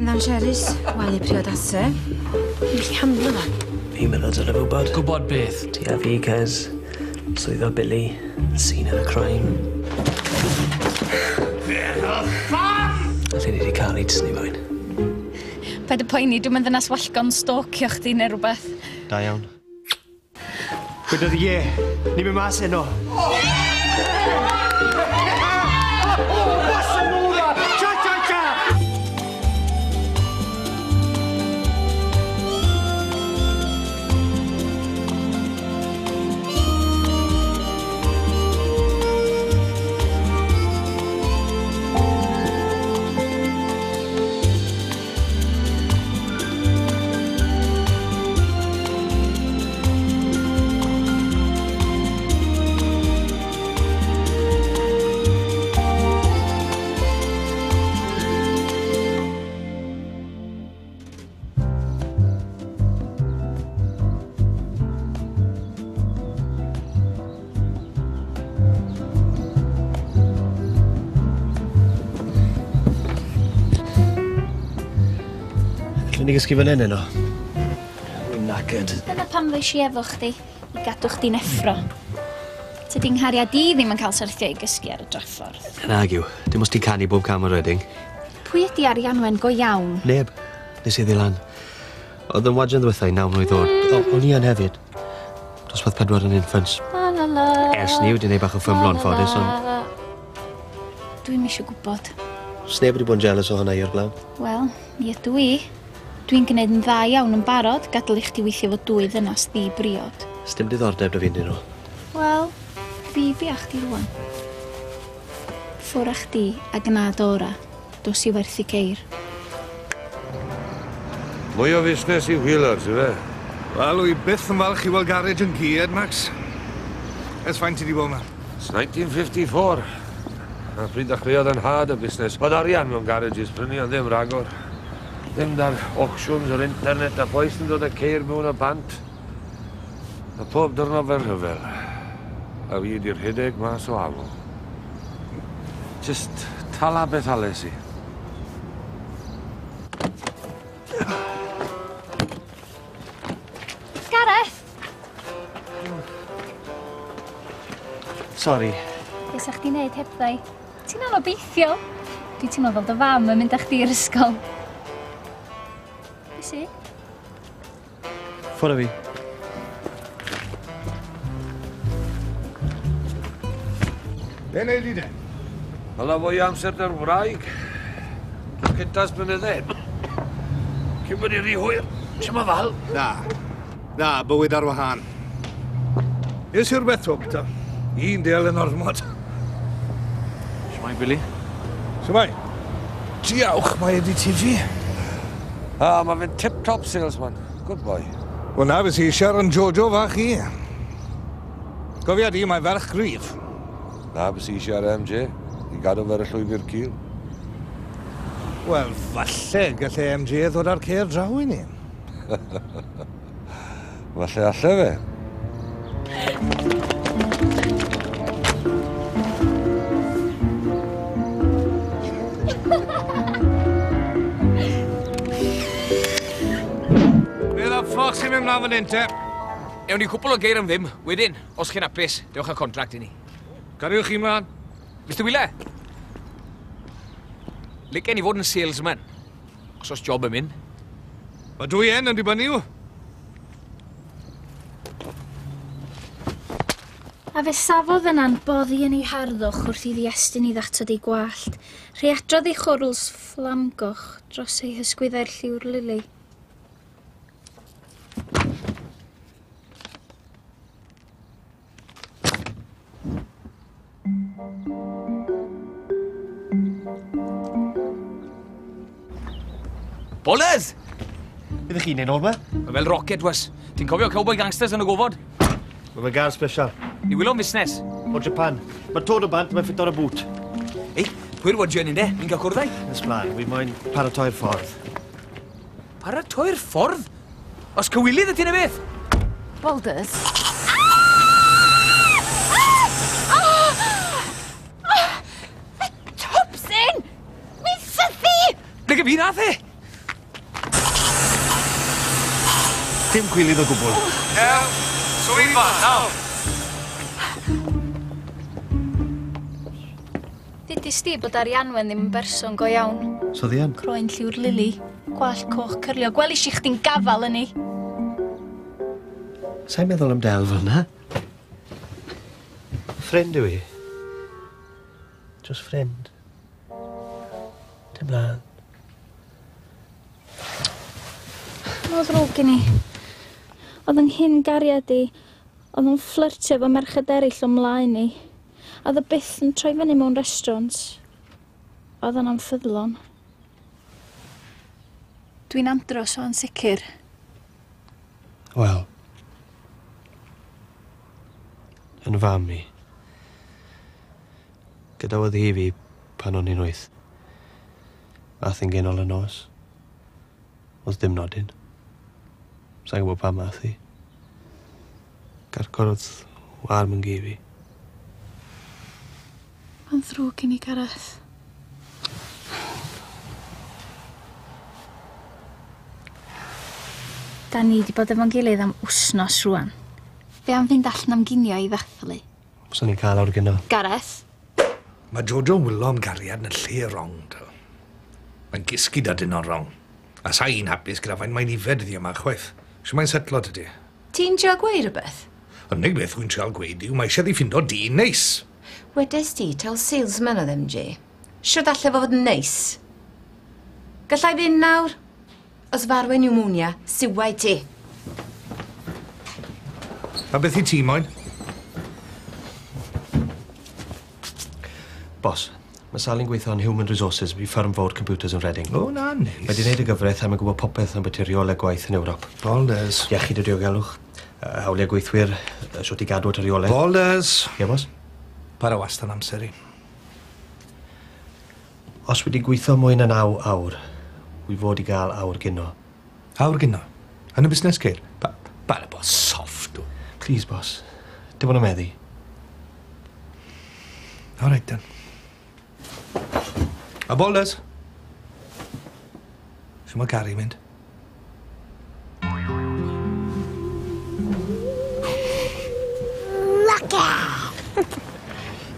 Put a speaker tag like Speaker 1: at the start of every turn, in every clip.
Speaker 1: Yn ddam Sherys, wal i priod ase. Gallu hamlo fe.
Speaker 2: Fi'n meddwl dyna gwybod.
Speaker 3: Gwybod beth?
Speaker 2: Ti a fi, Cez. Swyddo Billy. Scene of the crime. Alli ni wedi cael ei tynnu fain.
Speaker 4: Paid y poeni, dwi'n mynd yn aswallgon stocio chdi neu rhywbeth.
Speaker 2: Da iawn. Gwydodd ie, Ni mynd mas heno. Oh! gysgu fan hyn yno? Dwi'n nacyd.
Speaker 4: Dyna pam ddeis i efo chdi i gadw chdi'n effro. Tydi nghariad i ddim yn cael syrthio i gysgu ar y draffordd.
Speaker 2: Yn agiw, Dim os ti'n canu bob cam o'r reding.
Speaker 4: Pwy ydi Arianwen go iawn?
Speaker 2: Neb. Nes i ddilan. Oedd yn wadjan ddiwethaf i naw mlynedd oed. Mm. O'n i yn hefyd. Dosbarth pedwar yn infants. Ers ni wedi gwneud bach o ffymlon ffodus, ond...
Speaker 4: Dwi'n eisiau gwybod.
Speaker 2: Sneb wedi bod yn jealous o hwnna o'r blaen?
Speaker 4: Wel, mi ydw i. Dwi'n gwneud yn dda iawn yn barod gadael i chdi weithio fo dwy ddynas ddi briod.
Speaker 2: Sdim diddordeb dy fi nhw.
Speaker 4: Wel, fi fi a chdi rwan. Ffwr a chdi a gnad ora, dos i werthu ceir.
Speaker 5: Mwy o fusnes i wheeler, ti fe?
Speaker 6: Wel, wy byth yn falch i weld garage yn gyd, Max. Ers faint ti di bod yma?
Speaker 5: 1954. A pryd ddechreuodd yn had y busnes. Oedd arian mewn garages prynu, ond ddim ragor. Dim dar auctions o'r internet a boes yn dod y ceir mewn y bant. A pob dyrno fer rhyfel. A fi ydi'r hydeg mas o afo. Just tala beth ales i.
Speaker 4: Gareth!
Speaker 2: Sorry.
Speaker 4: Be sa chdi'n neud hebddai? Ti'n anobeithiol. Dwi teimlo fel dy fam yn mynd â chdi i'r ysgol.
Speaker 2: Ffwrdd fi.
Speaker 6: Be neud i de?
Speaker 5: Fel fwy amser da'r wraig. Cyntas blynydde. Cyn bod i'n rhy hwyr. Ti'n ma fal?
Speaker 6: Na. Na, bywyd ar wahân. Ys i'r beth twb, ta? Un del yn ormod.
Speaker 3: Siamai, Billy.
Speaker 6: Siamai. Diawch, mae wedi tifi.
Speaker 5: Ah, mae fe'n tip-top salesman. Good boy.
Speaker 6: Wel na, fes i eisiau'r yn Jojo fach i. Gofia di, mae ferch gryf.
Speaker 5: Na, fes i eisiau ar MJ. I gadw fer y llwybr cil.
Speaker 6: Wel, falle gallai MJ ddod ar ceir draw i ni.
Speaker 5: falle allai fe.
Speaker 6: ti mewn mlaen fan hyn, te?
Speaker 7: Ewn ni cwpl o geir am ddim, wedyn, os chi'n apus, dewch â contract i ni.
Speaker 6: Cariwch chi mlaen.
Speaker 7: Mr Wille! Licen i fod yn salesman, os oes job yn mynd.
Speaker 6: Mae dwy en yn dibynnu yw.
Speaker 4: A fe safodd yna'n boddi yn ei harddwch wrth i ddiestyn i ddatod ei gwallt. Rheadrodd ei chwrls fflamgoch dros ei hysgwyddau'r lliw'r lili.
Speaker 7: Bowlers!
Speaker 2: Byddech chi'n neud me?
Speaker 7: Mae fel rocket, was. Ti'n cofio cowboy gangsters yn y gofod?
Speaker 2: Mae fe gar special.
Speaker 7: Ni wylo'n fusnes.
Speaker 2: O Japan. Mae tod o bant, mae'n ffit o'r bwt.
Speaker 7: Ei, pwy'r wodio yn de? Ni'n cael cwrddau?
Speaker 2: Nes blaen, wy moyn paratoi'r ffordd.
Speaker 7: Paratoi'r ffordd? Os cywilydd ydy neu beth?
Speaker 1: Boulders?
Speaker 4: Thompson! Mi sythu!
Speaker 7: Neg y fi nath e!
Speaker 2: Dim gwylydd o gwbl.
Speaker 6: Ew, swyfa, nawr!
Speaker 4: Dydis di bod Arianwen ddim yn berson go iawn.
Speaker 2: So ddian?
Speaker 4: Croen lliw'r lili gwallt coch cyrlio. Gwelish i chdi'n gafal yn ei.
Speaker 2: Sa'n meddwl am del fel yna? Ffrind yw i. Just ffrind. Dim lan.
Speaker 4: Mae'n ddrwg gen i. Oedd yng nghyn gariad i, oedd yn fflirtio efo merched eraill ymlaen i. Oedd y byth yn troi fyny mewn restaurant. Oedd yn amffyddlon. Dwi'n andros o'n sicr.
Speaker 2: Wel, yn fam i, Gadawodd hi fi pan o'n i'n wyth. Ath yn genol y nos. Oedd dim nodyn. Sa'n gwybod pam ath hi. Garcorodd warm yn gefi.
Speaker 4: Mae'n ddrwg i ni, Gareth. Da ni wedi bod efo'n gilydd am wsnos rwan. Fe am fynd allan am ginio i ddathlu?
Speaker 2: Os o'n i'n cael awr gyno.
Speaker 4: Gareth?
Speaker 6: Mae Jojo wylo am gariad yn y lle rong, do. Mae'n gysgu da dyn o'n rong. A sa i'n hapus gyda fain mae'n ifed iddi yma chwaith. Siw mae'n setlo dydy.
Speaker 1: Ti'n trio gweud rhywbeth?
Speaker 6: Ynig beth wy'n trio gweud yw mae eisiau ddi ffindo dyn neis.
Speaker 1: Wedes ti taw salesman oedd MJ. Siwr sure, allai fod yn neis. Gallai fynd nawr? Os farwe pneumonia, siwai ti.
Speaker 6: A beth i ti, moyn?
Speaker 2: Bos, mae Sally'n gweithio yn Human Resources i ffarm fawr computers yn Reading.
Speaker 6: O, na, neis.
Speaker 2: Mae di wneud y gyfraith am y gwybod popeth am bwtyriolau gwaith yn Ewrop.
Speaker 6: Balders.
Speaker 2: Iechyd y diogelwch, hawliau gweithwyr, siwt i gadw at y riolau.
Speaker 6: Balders.
Speaker 2: Ie, bos?
Speaker 6: Para wastad amser i.
Speaker 2: Os wedi gweithio mwy na naw awr, wy fod i gael awr gyno.
Speaker 6: Awr gyno? Yn y busnes ceir? Bal y bos soft o.
Speaker 2: Please, bos. Dim ond y meddi.
Speaker 6: All right, then. A boulders. Siw mae Gary mynd.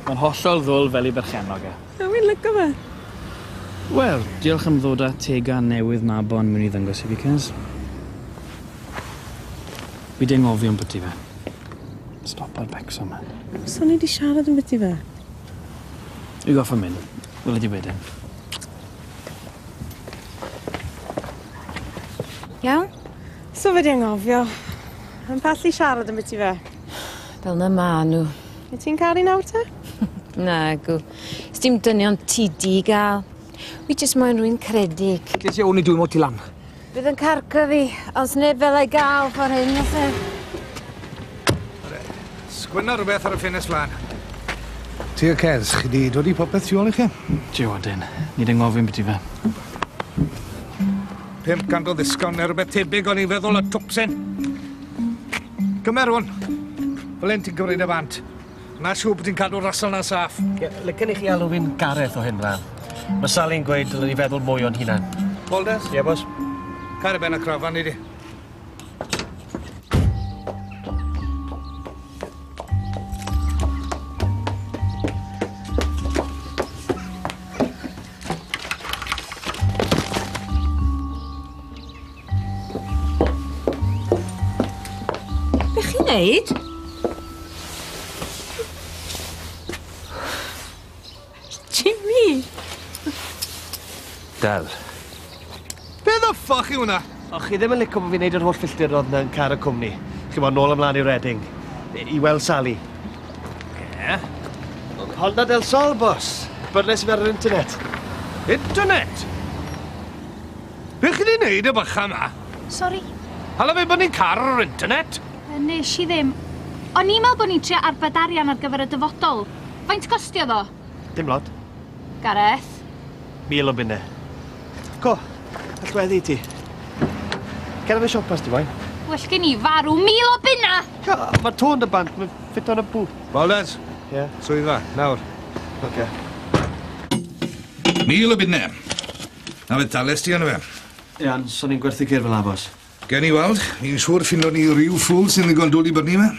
Speaker 3: Mae'n hollol ddwl fel i berchenog e.
Speaker 8: Dwi'n lygo fe.
Speaker 3: Wel, diolch am ddod â tegan newydd Mabon mewn i ddangos i fi, Cez. Fi di ofio am beth i fe. Stop ar becso yma.
Speaker 8: So ni di siarad am beth i fe?
Speaker 3: I goffa mynd. Wel ydi wedyn.
Speaker 8: Iawn? So fe di ngofio. Yn pallu siarad am beth i fe?
Speaker 1: Fel na ma nhw.
Speaker 8: E ti'n caru nawr te?
Speaker 1: Na, gw. Sdim dynion ti di gael. Wi jyst moyn rwy'n credig.
Speaker 7: Ges i o'n i dwi'n mot i lan.
Speaker 1: Bydd yn carco fi, ond neb fel ei gael ffordd hyn, os e.
Speaker 6: Sgwynna rhywbeth ar y ffenest flan. Ti o Cez, chi di dod i popeth tu ôl i chi?
Speaker 3: Ti Jiwadyn, nid yng ngofyn beth i fe.
Speaker 6: Pimp gandol ddisgawn neu rhywbeth tebyg o'n i'n feddwl y twpsen. Gymer hwn. Fel un ti'n gymryd y bant. Na siw bod ti'n cadw rasol na saff.
Speaker 2: Lycan i chi alw fi'n gareth o hyn, Blan. Mae Sally'n gweud dylen ni feddwl mwy o'n hunan.
Speaker 6: Waldes?
Speaker 2: Ie, yeah, bos.
Speaker 6: Car ben y crafan i di.
Speaker 1: Be chi'n neud?
Speaker 6: hwnna.
Speaker 2: O, chi ddim yn licio bod fi'n neud yr holl filltir oedd yna'n car y cwmni. Chi bod nôl ymlaen i Redding. I I weld Sally. Ie. Yeah. Honda del Sol, bos. Byrnes i fer yr internet.
Speaker 6: Internet? Be chi di wneud y bycha yma?
Speaker 4: Sorry.
Speaker 6: Hala fe bod ni'n car o'r internet?
Speaker 4: Nes i ddim. O'n i'n meddwl bod ni'n trio arbed arian ar gyfer y dyfodol. Faint gostio ddo?
Speaker 2: Dim lot.
Speaker 4: Gareth?
Speaker 2: Mil o bunne. Co, allweddi ti. Cer am y siopas, di fain.
Speaker 4: Well gen i farw mil o bunna!
Speaker 2: Mae tôn yn y band, mae'n ffit o'n y bwt.
Speaker 6: Bowlers!
Speaker 2: Ie.
Speaker 6: Yeah. Swydda, nawr.
Speaker 2: Oce. Okay.
Speaker 9: Mil o bunna. Na fe dales ti yn fe.
Speaker 2: Ian, so ni'n gwerthu ceir fel abos.
Speaker 6: Gen i weld, ni'n siŵr ffindio ni rhyw ffwl sy'n ddigon dod i byrni
Speaker 7: me.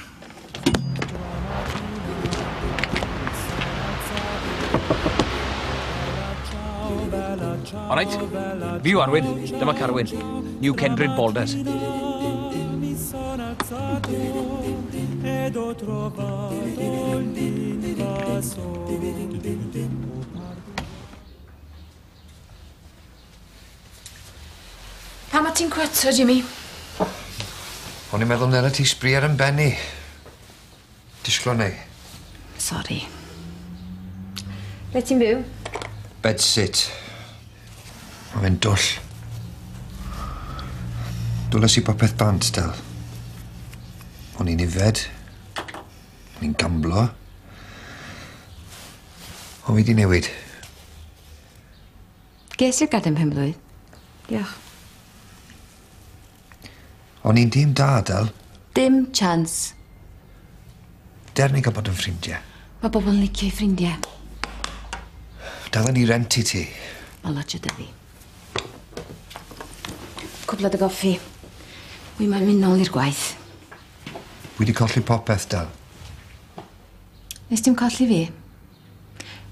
Speaker 7: Fi yw Arwyn, dyma Carwyn. New Kendrid Balders.
Speaker 1: Edo trovato ti'n cwetso, Jimmy?
Speaker 5: O'n i'n meddwl nela ti sbri ar yn benni. Disglo neu.
Speaker 1: Sorry. Le ti'n byw?
Speaker 5: Bedsit. Mae fe'n dwll. Dwles i popeth bant, Del. O'n i'n ifed. O'n i'n gamblo. O'n i di newid.
Speaker 1: Ges i'r gadem pen blwydd. Diolch.
Speaker 5: O'n i'n dim da, Del.
Speaker 1: Dim chance.
Speaker 5: Dernig o bod yn ffrindiau.
Speaker 1: Mae bobl yn licio i ffrindiau.
Speaker 5: Dalen ni rent i ti.
Speaker 1: Mae lot o dyddi cwpled o goffi. Wi mae'n mynd nôl i'r gwaith.
Speaker 5: Wi wedi colli popeth Del.
Speaker 1: Nes ti'n colli fi?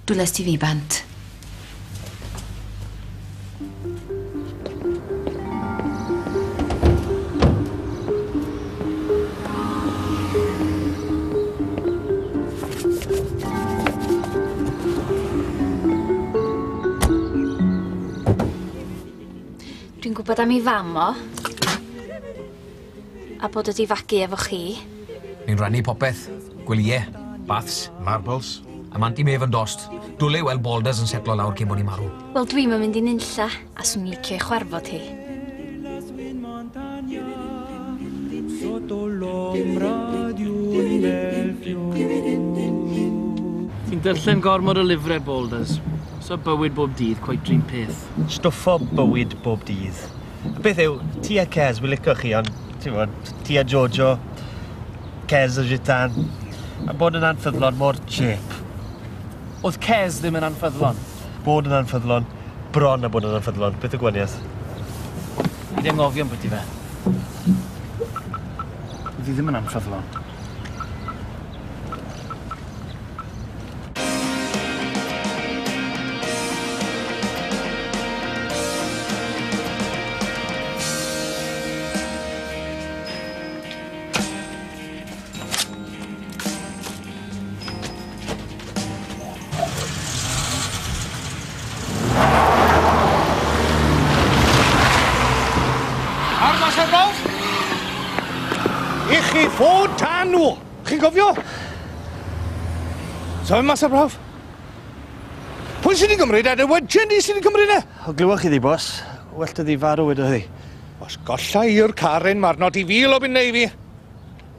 Speaker 1: Dwles ti fi bant.
Speaker 4: gwybod am ei fam o, a bod ydi fagu efo chi.
Speaker 7: Ni'n rannu popeth. Gwyliau, baths,
Speaker 6: marbles.
Speaker 7: A manti mef yn dost. Dwle i weld boulders yn setlo lawr cyn bod ni'n marw.
Speaker 4: Wel, dwi'n mynd i'n unlla, a swn i'n licio chwarfod hi.
Speaker 3: Ti'n darllen gormod o lyfrau boulders. So bywyd bob dydd, quite dream peth.
Speaker 2: Stwffo bywyd bob dydd. Beth yw, ti a Cez, wy licio chi, ond ti'n bod, ti a Jojo, Cez a Gitan, a bod yn anffyddlon mor chip.
Speaker 3: Oedd Cez ddim yn anffyddlon?
Speaker 2: Bod yn anffyddlon, bron a bod yn anffyddlon. Beth y gwaniaeth?
Speaker 3: Fi ddim gofio am beth i fe. Fi ddim yn anffyddlon.
Speaker 6: Mae'n mas o brawf. Pwy sydd wedi gymryd Ed Wedgen ni sydd wedi gymryd e?
Speaker 2: O glywach chi ddi, bos. Well dydi farw wedi hi.
Speaker 6: Os golla i'r Karen, mae'r nod i fil o byn neu fi.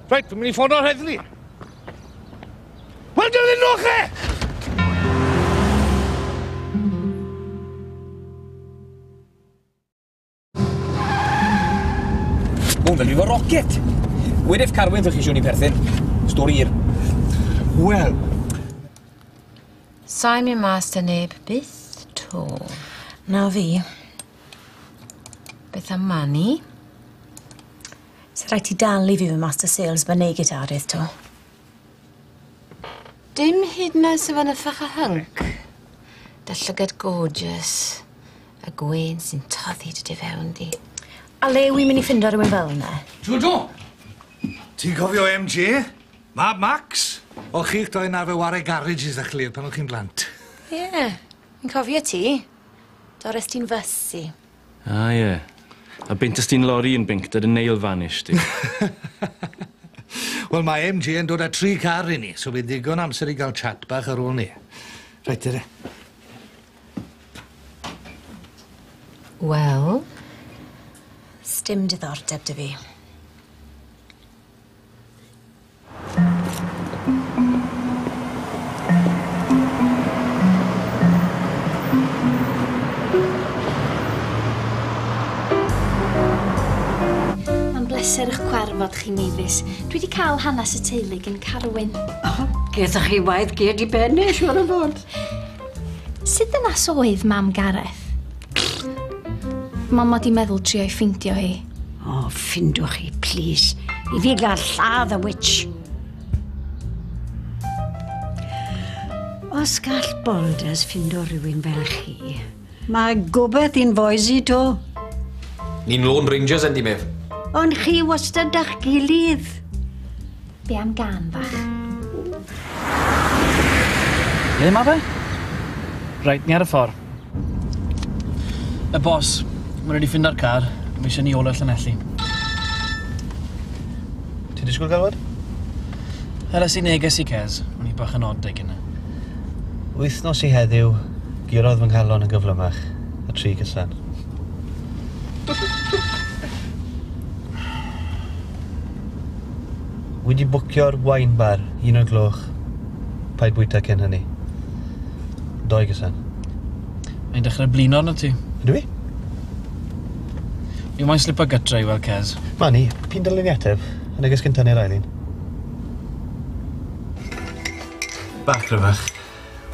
Speaker 6: Rhaid, dwi'n mynd i ffono heddlu. Wel, dylun nhw chi!
Speaker 7: Mw'n fel i fo rocket. Wedef Carwyn ddech chi siwn i perthyn. Stori i'r.
Speaker 6: Wel,
Speaker 1: Sa'i mi mas da neb byth to.
Speaker 9: Na fi.
Speaker 1: Beth am Mani?
Speaker 9: Sa'n rhaid ti dal i fi fy master sales ba neu gydarydd to.
Speaker 1: Dim hyd na sef yn yffach a hync. Da llygad gorgeous. A gwein sy'n toddi dy dy fewn di.
Speaker 9: A le wy'n mynd i ffindo rhywun fel yna?
Speaker 6: Jojo! Ti'n cofio MJ? Mab Max, O chi'ch doi'n arfer ware garage i ddechrau pan o'ch chi'n blant.
Speaker 9: Ie, yeah, yn cofio ti. Doris ti'n fysu.
Speaker 3: Ah, ie. Yeah. A beintas ti'n lori yn binc, y nail vanish ti.
Speaker 6: Wel, mae MG yn dod â tri car i ni, so bydd digon amser i gael chat bach ar ôl ni. Rhaid ydde.
Speaker 1: Wel,
Speaker 9: sdim diddordeb dy fi.
Speaker 4: gwybod chi Mefus, dwi wedi cael hanes y teulu gan Carwyn.
Speaker 10: Oh, Geddach chi waith gyd i benni, siwr o fod.
Speaker 4: Sut yna soedd mam Gareth? Mam wedi meddwl trio i ffeindio hi.
Speaker 10: O, oh, ffindwch chi, please. I fi gael lladd y witch. Os gall Boulders ffindo rhywun fel chi, mae gobeith i'n foesi to.
Speaker 11: Ni'n Lone Rangers yn di mef
Speaker 10: ond chi wastad a'ch gilydd.
Speaker 4: Be am gan fach?
Speaker 3: Ie, mae fe? Rhaid ni ar y ffordd. Y bos, mae'n wedi ffind ar car, mae eisiau ni ola Llanelli.
Speaker 2: Ti'n disgwyl galwad?
Speaker 3: Helas i neges i Cez, o'n i bach yn oddau yna.
Speaker 2: Wythnos i heddiw, gyrodd fy nghalon yn gyflymach, a tri gysan. wedi bwcio'r wine bar, un o'r gloch. Paid bwyta cyn hynny. Doi gysan.
Speaker 3: Mae'n dechrau blino arno ti.
Speaker 2: Ydw i?
Speaker 3: Yw mae'n slipa gytra i weld Cez.
Speaker 2: Ma ni, i ateb, yn agos gyntaf neu'r ailin. Bach rhyfach.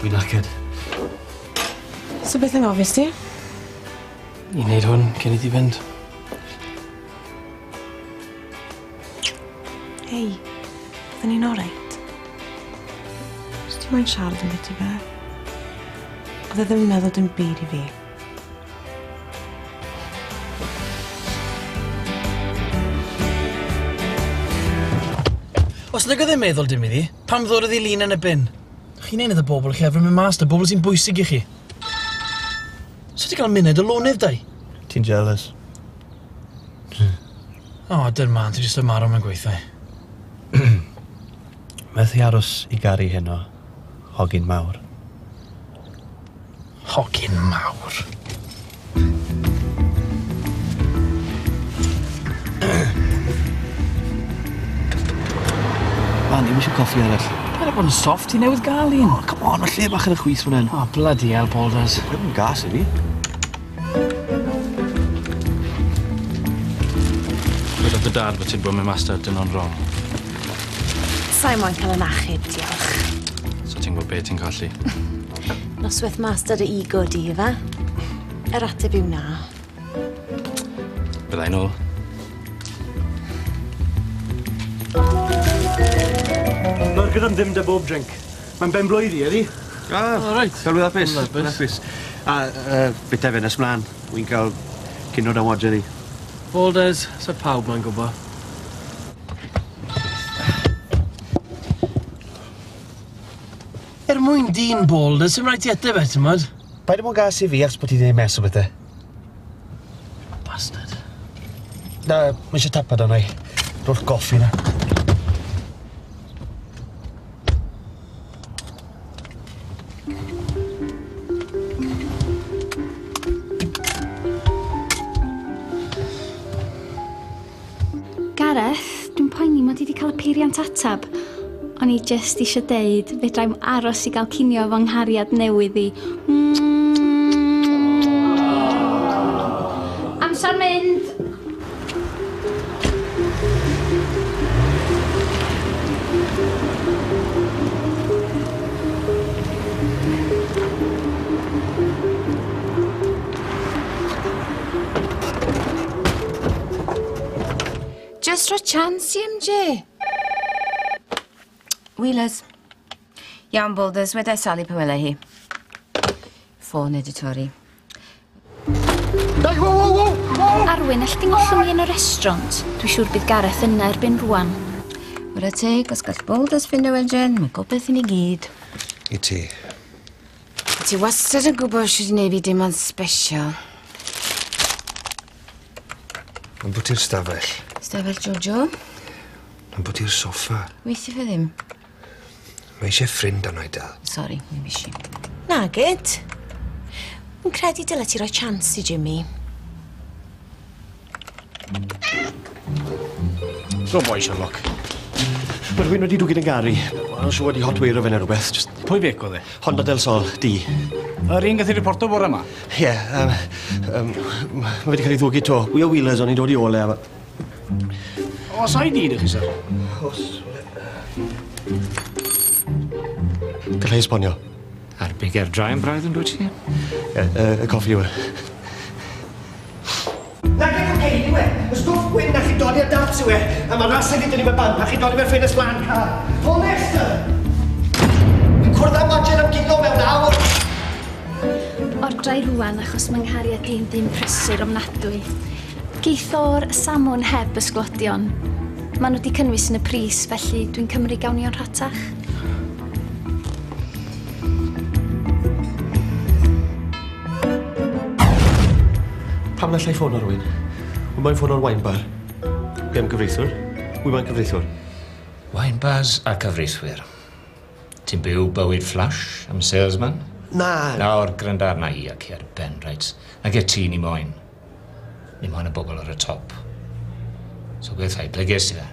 Speaker 2: wy'n acyd.
Speaker 8: So beth yng ofis ti?
Speaker 3: I wneud hwn cyn i ti fynd.
Speaker 8: Hei, oedden ni'n oreit. Os ti moyn siarad yn beth i fe, oedd e ddim yn meddwl dim byd i fi.
Speaker 3: Os nag oedd e'n meddwl dim iddi, pam ddod i lun yn y bin? Chi'n ein y bobl chi efo mynd mas, dy bobl sy'n bwysig i chi. So ti gael munud y lonydd, dau?
Speaker 2: Ti'n jealous.
Speaker 3: O, oh, dyn man, ti jyst yn marw mewn gweithio.
Speaker 2: Methu aros i gari heno. Hogyn mawr.
Speaker 3: Hogyn mawr?
Speaker 2: Man, ni'n eisiau coffi arall.
Speaker 3: Pa'n bod yn soft i newydd gael un.
Speaker 2: Oh, come on, mae lle bach yn y chwith fan hyn.
Speaker 3: Oh, bloody hell, Balders.
Speaker 2: Dwi'n gas i fi.
Speaker 3: Bydd oedd dy dad bod ti'n bod mewn master dyn nhw'n wrong.
Speaker 12: Sai moyn cael yn achub, diolch.
Speaker 3: So ti'n gwybod beth ti'n colli?
Speaker 12: Noswaith master dy ego di, efa? Yr ateb yw na.
Speaker 3: Byddai nôl.
Speaker 2: Mae'r gyda'n ddim dy bob drink. Mae'n ben blwydd i, ydi?
Speaker 3: Ah, oh, right.
Speaker 2: Fel wyth apus.
Speaker 3: Fel wyth
Speaker 2: apus. A uh, bit efen ysmlaen. Wy'n cael cynod am wadger i.
Speaker 3: Folders, so pawb mae'n gwybod. mwyn dyn Boulder, sy'n rhaid i eto fe, ti'n
Speaker 2: mwyd? Paid ymwneud gas i fi, achos bod ti'n ei mes o bethau.
Speaker 3: Bastard.
Speaker 2: Na, mae eisiau tapad o'n ei. Rwy'r goffi na.
Speaker 4: jyst eisiau deud, fedrai'm aros i gael cinio fy nghariad newydd i. Mm. Amser mynd!
Speaker 1: Just a chance, MJ. Wheelers. Iawn, Boulders, wedai Sally pan welai hi. Ffôn editori. Dai, wow, wow, wow!
Speaker 4: Arwyn, all ti'n gollwng i yn y restaurant? Dwi'n siŵr bydd Gareth yna erbyn rwan.
Speaker 1: Wyra teg, os gall Boulders fynd o wedyn, mae gobeith i ni gyd.
Speaker 6: I ti.
Speaker 1: Ti wastad yn gwybod sydd wedi gwneud fi dim ond special.
Speaker 6: Yn bwti'r stafell.
Speaker 1: Stafell Jojo?
Speaker 6: Yn bwti'r soffa.
Speaker 1: Weithi fe ddim.
Speaker 6: Mae eisiau ffrind o'n oed Del.
Speaker 1: Sori, mi mis
Speaker 12: i. Nagyd. Yn credu dyle ti roi chance i Jimmy.
Speaker 2: Go boi, Sherlock. Mae rhywun wedi dwgyn yn gari. Mae'n siŵr wedi hotweirio fe neu rhywbeth. Just...
Speaker 13: Pwy bec oedd e?
Speaker 2: Honda del Sol, di.
Speaker 13: Yr un gath i reporto bore yma?
Speaker 2: Ie, yeah, um, um, mae wedi cael ei ddwgu to. Wheel Wheelers o'n i'n dod i ole. Ma...
Speaker 13: Os ai di, dych chi, sir?
Speaker 2: Os... Gallai esbonio?
Speaker 13: Arbyg er draen braidd yn dwyt ti?
Speaker 2: Ie, y, coffi yw e.
Speaker 10: Na ydych chi'n ceir
Speaker 2: yw e. Y stwff gwyn na chi dod i'r dats yw e. A mae ras yn gyda ni fe ban, a chi dod i mewn ffenes flan car. Honest, sir! Fi'n cwrdd am wajen am gilo mewn awr.
Speaker 4: Ordrai rwan achos mae nghariad i'n ddim prysur ofnadwy. Geithor samwn heb ysglodion. Maen nhw wedi cynnwys yn y pris, felly dwi'n cymryd gawn i o'n rhatach.
Speaker 2: Pam na llai ffôn ar rywun? Wyn mae'n ffôn o'r wine bar. Wi am gyfreithwr. Wy mae'n cyfreithwr.
Speaker 13: Wine bars a cyfreithwyr. Ti'n byw bywyd flash am salesman?
Speaker 2: Na.
Speaker 13: Nawr, gryndar na i ac i ar ben, reit. Na e ti ni moyn. Ni moyn y bobl ar y top. So beth ai, ble ges ti fe?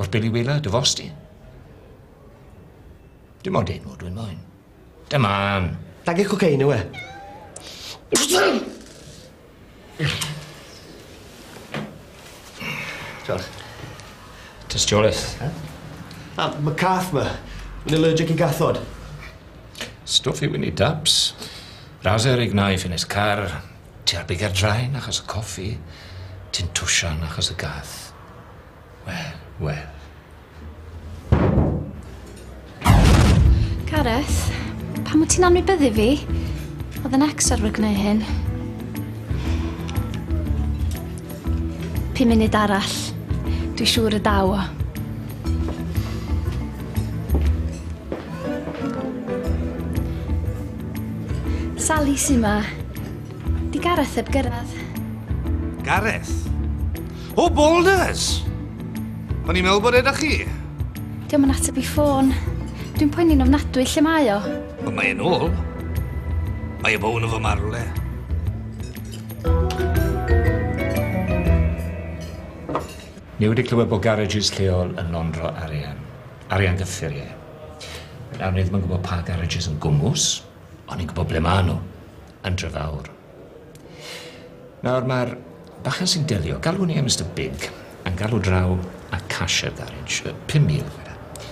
Speaker 13: O'r Billy Wheeler, dy fos ti? Dim ond enw dwi'n moyn. Dyma an.
Speaker 2: Dag e cocaine yw e? Josh.
Speaker 13: Tystiolaeth.
Speaker 2: A ah, mae cath ma. Yn allergic i gathod.
Speaker 13: Stwff i wyni dabs. Rawser i gnaif yn ys car. Ti ar bigar draen achos y coffi. Ti'n twsian achos y gath. Wel, wel.
Speaker 4: Gareth, pam wyt ti'n anwybyddu fi? Oedd yn ex arfer gwneud hyn. Pum munud arall. Dwi'n siŵr y daw o. Sally sy'n ma. Di Gareth heb gyrraedd.
Speaker 6: Gareth? O, Boulders! O'n i'n meddwl bod edrych chi.
Speaker 4: Diolch yn ateb i ffôn. Dwi'n poeni'n ofnadwy lle mae o.
Speaker 6: Wel, mae e'n ôl. Mae y o fy marle.
Speaker 13: Ni wedi clywed bod garages lleol yn londro arian. Arian gyffuriau. Nawr ni ddim yn gwybod pa garages yn gwmws, ond ni'n gwybod ble maen nhw, yn dryfawr. Nawr mae'r bachan sy'n delio, galw ni am Mr Big, yn galw draw a casio'r garage, 5,000.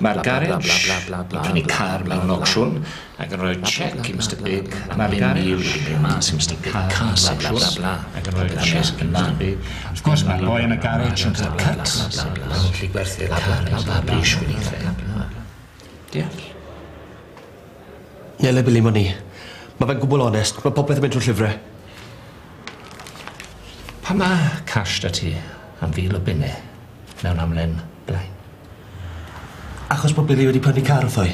Speaker 13: Mae'r garage yn prynu car mewn auction ac yn rhoi
Speaker 11: cheque
Speaker 13: i Mr Big. Mae'r garage yn mas i Mr Big car
Speaker 11: sexuals
Speaker 13: ac yn rhoi
Speaker 11: cheque
Speaker 13: i Mr Big. Of gwrs mae'r boi yn y garage yn cael cuts. Lli gwerthu'r car a bris wneithau. Deall.
Speaker 2: Nele Billy Money. Mae fe'n gwbl onest. Mae popeth yn mynd trwy llyfrau.
Speaker 13: Pa mae cash da ti am fil o bunnau mewn amlen blaen?
Speaker 2: Achos bod Billy wedi prynu car wrtho i.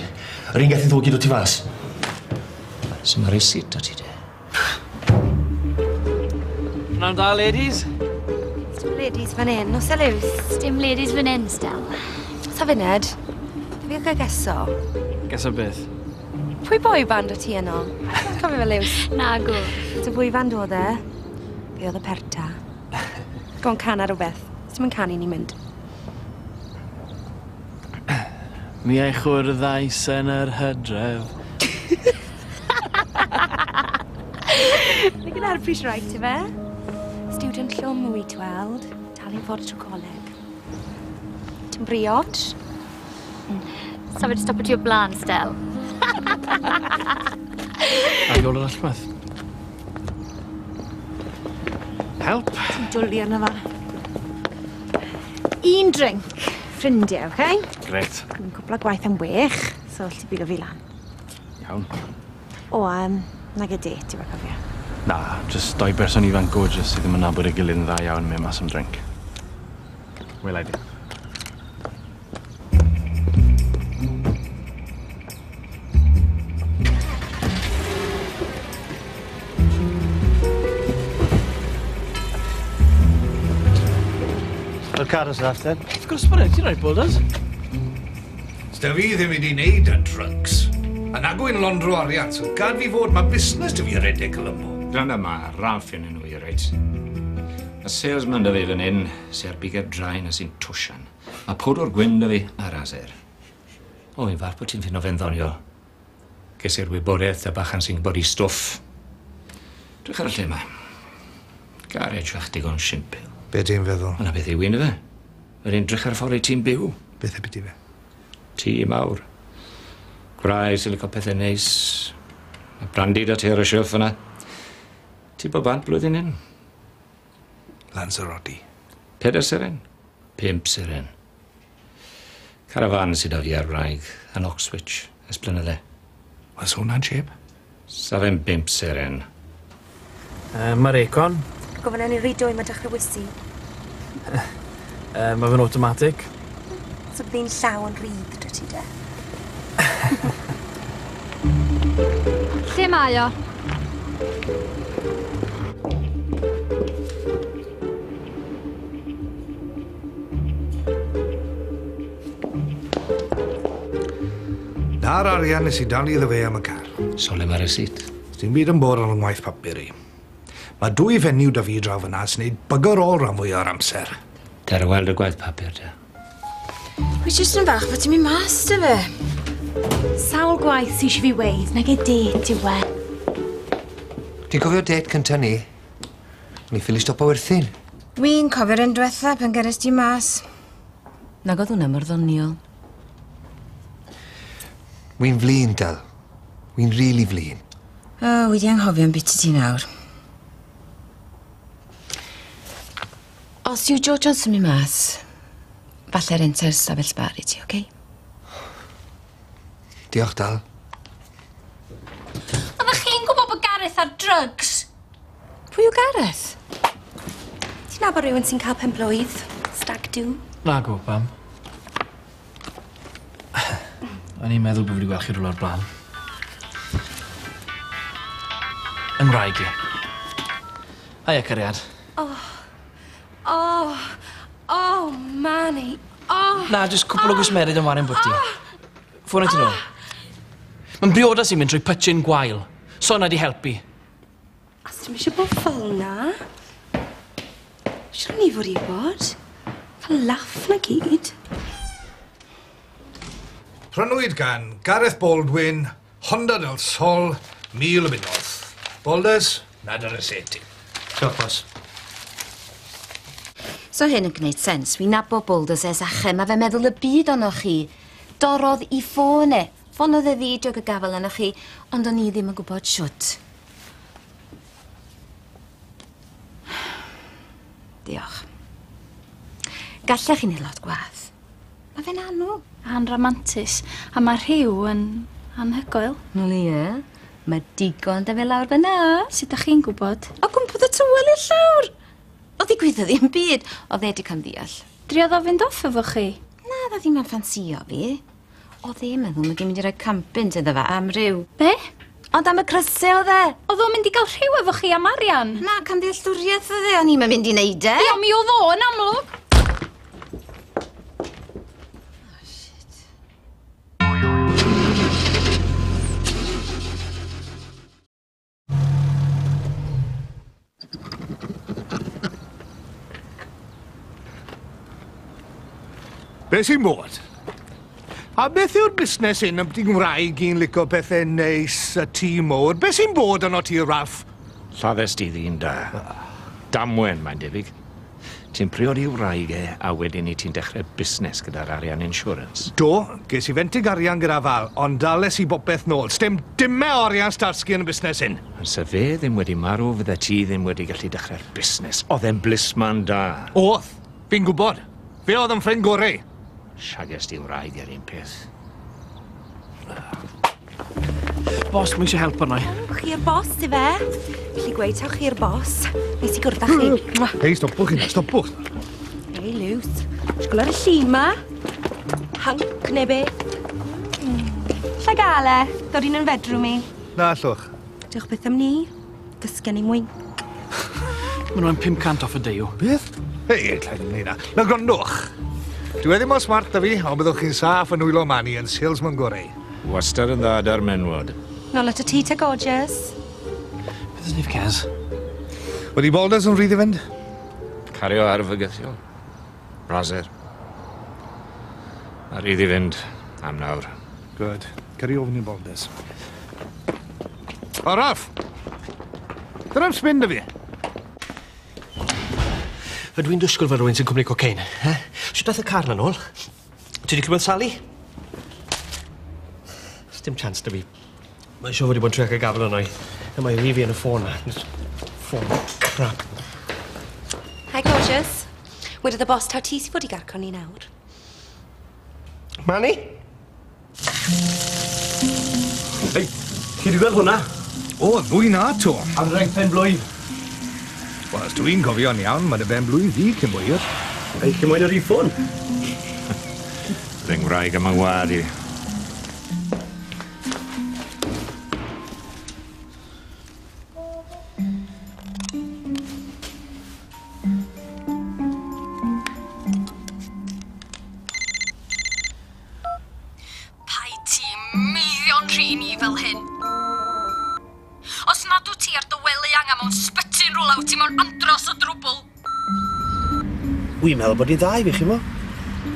Speaker 2: Yr un gath i ddod gyd o ti fas.
Speaker 13: So mae'r receipt o ti de.
Speaker 3: Rhawn da, ladies?
Speaker 12: E Dim ladies fan hyn, os e elws.
Speaker 4: Dim ladies fan hyn, Stel.
Speaker 12: Sa funed, fi o gael geso.
Speaker 3: Geso beth?
Speaker 12: Pwy boi band o ti yno? Cofio fe liws?
Speaker 4: Na, go.
Speaker 12: Dy fwy band oedd e. Fi oedd y perta. Gon can ar o beth. Dim yn canu ni mynd.
Speaker 3: Mi a'i chwrddais yn yr hydref.
Speaker 12: Ni gyda'r pris rhaid ti fe. Student llwm wy ti weld. Talu ffordd trwy coleg. Ti'n briod? Hmm.
Speaker 4: Sa wedi stopio ti o blaen, Stel.
Speaker 3: A i ôl yr allwedd.
Speaker 12: Help! Ti'n dwlu arno fa. Un drink ffrindiau, oce? Okay?
Speaker 3: Gret.
Speaker 12: Mae'n cwpla gwaith am wech, so allti bilo fi lan.
Speaker 3: Iawn.
Speaker 12: O, um, nag ydy, ti'n cofio?
Speaker 3: Na, jyst doi berson ifanc gorgeous sydd ddim yn nabod ei gilydd yn dda iawn mewn mas am drink. Wel, I
Speaker 2: do. car yn left
Speaker 3: then. Of course, but it's right, Boulders.
Speaker 6: Sta fi ddim wedi wneud y drugs. A Yn agwy'n londro arian, so gad fi fod mae busnes dy fi redeg y
Speaker 13: lymbo. Dyna mae Ralph yn enw i reit. Y salesman dy fi fan hyn, sy'r bigad draen a sy'n twsian. A Mae pwdwr gwyn dy fi a'r aser. O, i'n farth bod ti'n ffyn fe'n ddonio. Ges i'r wybodaeth a bachan sy'n gwybod i stwff. Drych ar y lle yma. Garage fach digon simpil.
Speaker 6: Be ti'n feddwl?
Speaker 13: Yna beth yw un efe. Yr edrych ar ffordd ti'n byw.
Speaker 6: Beth y byddi fe?
Speaker 13: Tŷ mawr. Gwrae sy'n licio pethau neis. Y brandi da ti ar y siwff yna. Ti bob bant blwyddyn hyn?
Speaker 6: Lanzarote.
Speaker 13: Peder seren? Pimp seren. Carafan sydd o fi ar wraig, yn Oxwich, ys blynydde.
Speaker 6: Was hwnna'n sieb?
Speaker 13: Sa fe'n bimp seren.
Speaker 3: Uh, Mae'r econ,
Speaker 12: gofyn yn i rydw i mae dechrau wysi.
Speaker 3: uh, mae fe'n automatic.
Speaker 12: So bydd llaw yn rhydd, dy ti de?
Speaker 4: Lle mae o?
Speaker 6: Na'r arian nes i dalu iddo fe am y car.
Speaker 13: So le mae'r resit?
Speaker 6: Dim byd yn bod yn ngwaith papur i. Mae dwy fenyw da fi draw fyna sy'n neud bygor ôl rhan fwy o'r amser.
Speaker 13: Dara weld y gwaith papur, da.
Speaker 1: Wy jyst yn fach fod ti'n mynd mas, dy fe.
Speaker 12: Sawl gwaith sy'n si fi weid, nag e det yw e.
Speaker 14: Ti'n cofio det cynta ni? Ni ffili stopo werthin.
Speaker 1: Wi'n cofio'r un diwetha pan gyrraes ti mas. Nag oedd hwnna mor ddoniol.
Speaker 14: Wi'n flin, Del. Wi'n rili really flin.
Speaker 1: O, oh, wedi anghofio'n biti ti nawr. Os yw Joe Johnson mynd mas, falle'r enter stafell bar i ti, oce? Okay?
Speaker 14: Diolch, Dal.
Speaker 4: Oeddech chi'n gwybod bod Gareth ar drugs?
Speaker 1: Pwy yw Gareth?
Speaker 12: Ti'n nabod rhywun sy'n cael pen blwydd? Stag dw?
Speaker 3: Na go, Pam. O'n i'n meddwl bod wedi gweld chi rhywle o'r blaen. Yng Ngwraig i. Aia, cariad.
Speaker 12: Oh. Oh, oh, Manny! oh.
Speaker 3: Na, jyst cwpl o oh. gwsmerid yn wario bwti. Oh. Ffwrna ti nôl. Ah. Mae'n briodas sy'n mynd drwy pytyn gwael. So na di helpu.
Speaker 12: Os ti'n eisiau bod ffel na? Siwr ni fod i bod. Fel laff na gyd.
Speaker 6: Prynwyd gan Gareth Baldwin, Honda del Sol, 1900. Boulders, nad yr y seti.
Speaker 2: Diolch, bos.
Speaker 1: So hyn yn gwneud sens. Fi'n nabo bulldozers ache. Mae fe meddwl y byd ono chi. Dorodd i ffôn e. Ffonodd e y fideo y gafel yno chi, ond o'n i ddim yn gwybod siwt. Diolch. Gallech chi'n lot gwaith. Mae fe'n anw.
Speaker 4: A'n Anramantis. A mae rhyw yn anhygoel.
Speaker 1: Wel ie. Mae digon da fe lawr fyna.
Speaker 4: Sut ydych chi'n gwybod?
Speaker 1: O gwmpodd y tywel i'r llawr. Oedd O ddigwyddodd ddim byd, oedd e di cam ddeall.
Speaker 4: Driodd ofyn doff efo chi?
Speaker 1: Na, dda ddim yn ffansio fi. Oedd e'n meddwl mae gen i roi campyn campynt iddo fe am ryw.
Speaker 4: Be?
Speaker 1: Ond am y crysau oedd e.
Speaker 4: Oedd o'n mynd i gael rhyw efo chi am arian?
Speaker 1: Na, cam ddealltwriaeth oedd e, o'n i'n mynd i neud e.
Speaker 4: Ie, mi oedd o'n amlwg.
Speaker 6: Be sy'n bod? A beth yw'r busnes hyn am ti'n ngwraig i'n licio pethau neis a tŷ môr? Be sy'n bod yno ti, Ralph?
Speaker 13: Lladdes di ddyn da. Damwen, mae'n debyg. Ti'n priodi i'w wraig e, a wedyn i ti'n dechrau busnes gyda'r arian insurance.
Speaker 6: Do, ges i fentig arian gyda fal, ond dales i bopeth nôl. Stem dimme arian starsgi yn y busnes hyn.
Speaker 13: Yn sy fe ddim wedi marw, fydda ti ddim wedi gallu dechrau'r busnes. Oedd e'n blisman da.
Speaker 6: Oedd, fi'n gwybod. Fe oedd yn ffrind gorau.
Speaker 13: Siagers di wraig ar un peth.
Speaker 3: Bos, mae eisiau help arno i.
Speaker 12: Chi'r bos, di fe? Felly gweud taw chi'r bos. Nes i gwrdd â chi.
Speaker 6: Hei, stopwch chi, stopwch.
Speaker 12: Hei, Lws. Sgwyl ar y llun ma. Hanc neu be. Llagale, dod i'n yn fedrw mi.
Speaker 6: Na, llwch.
Speaker 12: Diolch beth am ni. Dysgen i wink.
Speaker 3: Mae nhw'n 500 off y deiw.
Speaker 6: Beth? Hei, Clem, ni na. Na, grondwch. Dwi wedi mor smart da fi, ond byddwch chi'n saff yn wylo mani yn Sils Mangorau.
Speaker 13: Wastad yn dda ar menwod.
Speaker 12: Nol at y tŷ te gorgeous.
Speaker 3: Beth ydyn ni'n cas?
Speaker 6: Wedi boulders yn rhydd i fynd?
Speaker 13: Cario ar fygythiol. Braser. A rhydd i fynd am nawr.
Speaker 6: Good. Cari ofyn i'n boulders. O, Raff! Dyna'n sbyn da fi.
Speaker 2: Rydw dwi'n dysgwyl fel rhywun sy'n cwmni cocaine. Eh? Sut daeth y car na nôl? Ti wedi clywed Sally? Dim chance da fi. Mae'n siŵr fod i bod yn trec y gafel yno i. A mae i fi yn y ffôn na. Ffôn crap.
Speaker 12: Hi, gorgeous. Wedodd y bos taw ti sy'n fod i garco ni nawr.
Speaker 2: Manny? Ei, chi wedi gweld hwnna?
Speaker 6: O, ddwy na to.
Speaker 2: Ar rhaid pen blwydd.
Speaker 6: Wel, os dwi'n cofio'n iawn, mae dy fe'n blwydd i cyn wir.
Speaker 2: Ei, lle mwyn yr iffon?
Speaker 13: Rengwraig am yma wadi.
Speaker 2: i. bod ni'n dda i fi, chi mo?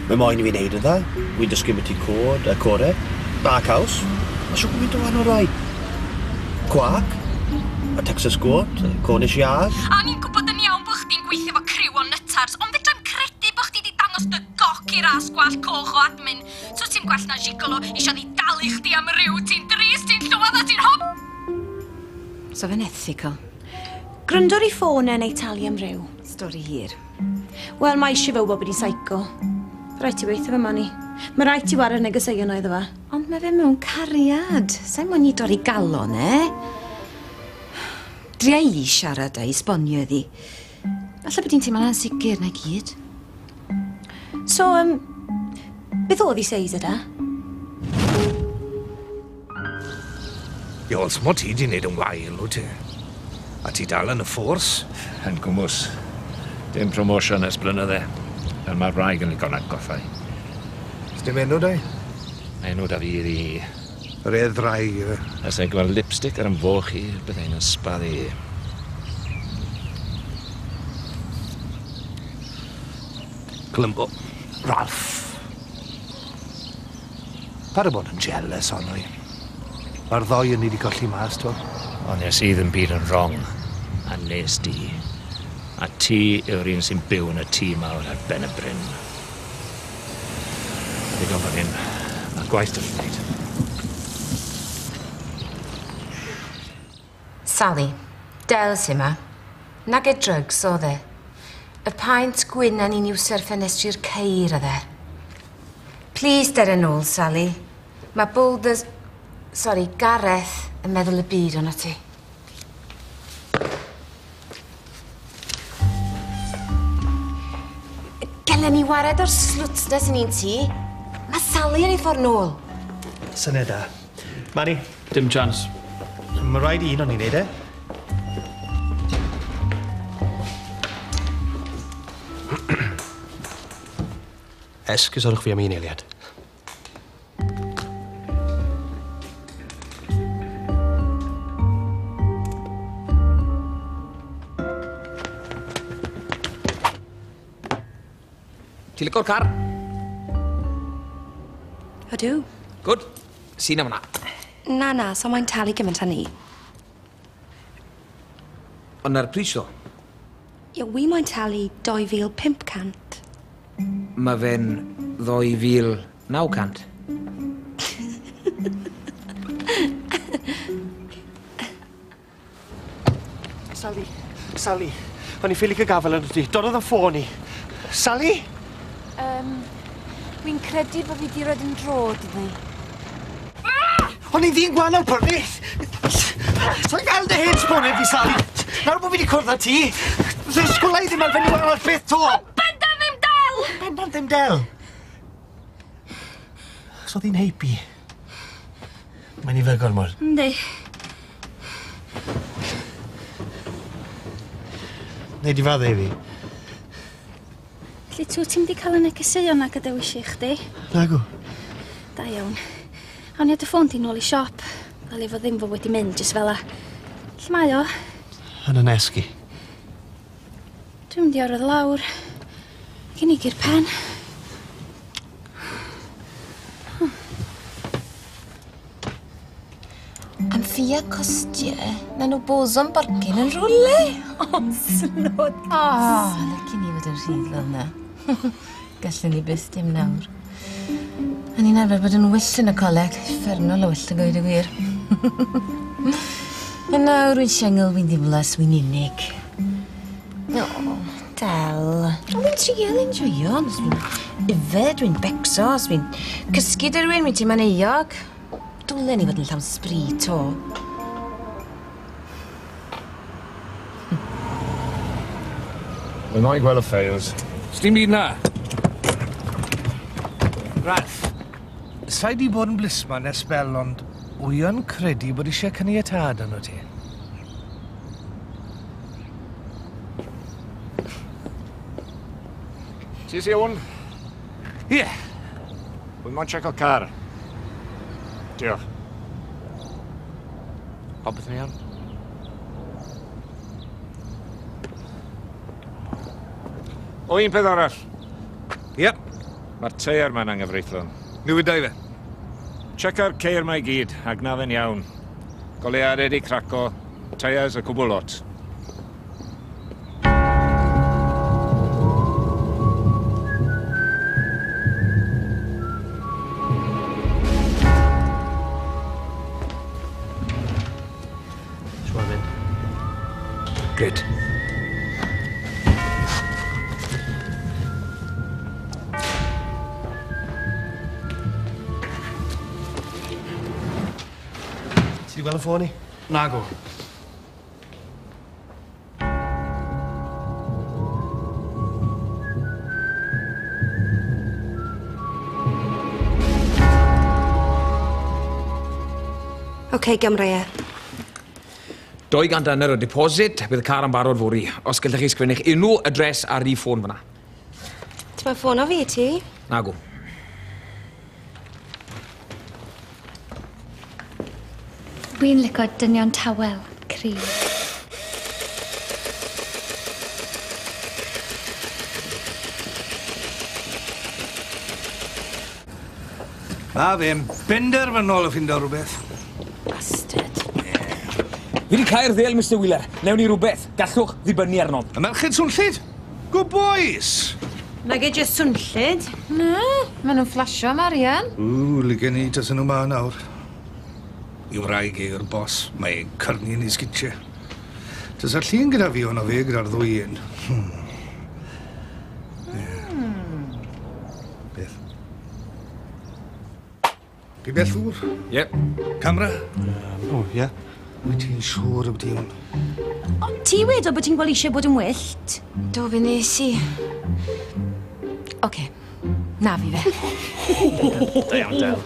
Speaker 2: Mae moyn i fi wneud yn dda. Wi'n dysgu beth i cod, y core, a caws. A siw gwybod o'n o'r rai. Cwac, a Texas Goat, Cornish Yard.
Speaker 4: A ni'n gwybod yn iawn bod chdi'n gweithio fo criw o nytars, ond fedra'n credu bod chdi wedi dangos dy goc i'r as gwall coch o admin. So ti'n gwell na gigolo, isio ni dalu chdi am ryw, ti'n dris, ti'n llywedd a ti'n hob...
Speaker 1: So fe'n ethical.
Speaker 12: Gryndwr i ffôn yn ei talu am ryw.
Speaker 1: Stori hir.
Speaker 12: Wel, mae eisiau fe wybod bod i saico. Rhaid ti weithio fe mani. Mae rhaid ti wario negeseuon oedd efo.
Speaker 1: Ond mae fe mewn cariad. Sa'n mwyn i dorri galon, e? Dria i siarad a esbonio iddi. Alla bod i'n teimlo'n ansicr na gyd.
Speaker 12: So, um, beth oedd i seis yda?
Speaker 6: Iols, ond mo ti di wneud yn wael, wyt ti? A ti dal yn y ffwrs?
Speaker 13: Yn gwmws. Dim promosiwn ers blynydde. Ond mae'r rhaeg yn ligon atgoffau.
Speaker 6: Dim enw da i?
Speaker 13: Mae enw da fi i...
Speaker 6: Yr edd
Speaker 13: rhaeg iddo. Ys e gweld lipstick ar ymfoch i, byddai'n ysbaddu.
Speaker 6: Glymbo. Ralph. Par bod yn jealous o'n i. Mae'r ddoi yn ni wedi colli mas, to.
Speaker 13: Ond nes i ddim byd yn wrong, a nes di a ti yw'r un sy'n byw yn y tŷ mawr ar ben y bryn. Ddigon fan hyn. mae gwaith dwi'n gwneud.
Speaker 1: Sally, Del sy yma. Nag e drugs oedd e. Y paent gwyn a'n i'n iwsio'r ffenestri'r ceir oedd e. Please der yn ôl, Sally. Mae boulders... Sorry, Gareth yn meddwl y byd o'na ti. Dylen ni wared o'r slwts na sy'n un ti. Mae Sally yn ei ffordd nôl.
Speaker 2: Syniad da. Mari.
Speaker 3: Dim chance.
Speaker 2: Mae rhaid i un o'n i'n neud e. Esgusodwch fi am un eiliad.
Speaker 7: Ti'n licor car?
Speaker 12: Ydw.
Speaker 7: Good. Sîn am hwnna.
Speaker 12: Na, na, so mae'n talu gymaint â ni.
Speaker 7: Ond na'r pris o?
Speaker 12: Ie, wi mae'n talu 2,500.
Speaker 7: Mae fe'n 2,900.
Speaker 2: Sally, Sally, o'n i ffili cael gafel yn ydy. Dododd yn ffôn i. Sally?
Speaker 4: Um, Wi'n credu bod fi di roed yn dro, dydw i.
Speaker 2: O'n i ddi'n gwanol byrnyth! Sa'n gael dy hen sbonio fi, Sally! Nawr bod fi wedi cwrdd â ti, dwi'n sgwlau ddim arfer ni wahanol ar beth to!
Speaker 4: Bendan ddim del!
Speaker 2: Bendan ddim del! So ddi'n heipi, mae'n i fel gormod.
Speaker 4: Yndi.
Speaker 2: Neu di fadde i fi.
Speaker 4: Felly tŵ ti'n di cael y negeseuon na gyda wisi i chdi?
Speaker 2: Nagw.
Speaker 4: Da iawn. Awn i y ffôn di nôl i siop. Fel efo ddim fo wedi mynd, jyst fel a. Lle mae o?
Speaker 2: Yn y nesgi.
Speaker 4: Dwi'n mynd i orodd lawr. Gyn i gyr pen.
Speaker 1: Am ffia costie, na nhw bosom barcyn yn rwle. O, oh, slod. O, oh, lyci ni fod yn rhydd fel yna. Gallwn ni byth dim nawr. A ni'n arfer bod yn wyll yn y coleg. Fernol o wyll y goed y gwir. A nawr wy'n siengl, wy'n ddiflas, wy'n unig. No, del. Rwy'n trial enjoyo. Os dwi'n yfed, dwi'n becso, os dwi'n cysgu dy rhywun, wy'n teimlo'n euog. Dwlen i fod yn llawn sbri to.
Speaker 5: When I gweld y ffeils,
Speaker 6: Sdim byd na. Ralph, sa'i di bod yn blisma nes bel, ond wy yn credu bod eisiau caniatad yn o ti.
Speaker 13: Ti si iawn?
Speaker 6: Ie.
Speaker 13: Yeah. Wy'n check o car. Diolch. Popeth yn iawn? O un peth arall.
Speaker 6: Yep.
Speaker 13: Mae'r teir ma'n anghyfreithlon.
Speaker 6: Mi wydau fe.
Speaker 13: Checka'r ceir mae gyd, agnaddyn iawn. Goleadau di craco, teirs y cwbl lot.
Speaker 2: ffôn i?
Speaker 6: Na go.
Speaker 12: OK, Gymreia. Doi
Speaker 11: gan dyner o deposit, bydd y car yn barod fori. Os gallech chi sgwennu'ch unrhyw adres ar ei ffôn fyna.
Speaker 12: Ti'n ma'n ffôn o fi, ti?
Speaker 11: Nagw.
Speaker 4: Dwi'n licio dynion tawel, cryf.
Speaker 6: Na ddim, benderfynol o ffindo rhywbeth.
Speaker 12: Bastard.
Speaker 7: Fi wedi cael ddel, Mr Wheeler. Newn ni rhywbeth. Gallwch ddibynnu arnom.
Speaker 6: Y merched swnllid? Good boys!
Speaker 9: Na ge jyst swnllid?
Speaker 1: Na, maen nhw'n flasio, Marian.
Speaker 6: Ww, ligen ni tas nhw ma nawr i wraig e i'r bos. Mae e'n yn ei sgitio. Does ar llun gyda fi o'n o fe gyda'r ddwy un. Hmm. Yeah. Mm. Beth? Di bell ddŵr?
Speaker 11: Yep.
Speaker 6: Camera?
Speaker 2: O, ie.
Speaker 6: Wyt ti'n siŵr y beth hwn?
Speaker 9: Ond ti wedo bod ti'n gweld eisiau bod yn wyllt?
Speaker 1: Do fe nes i. Oce. Okay. Na fi fe.
Speaker 2: Da iawn,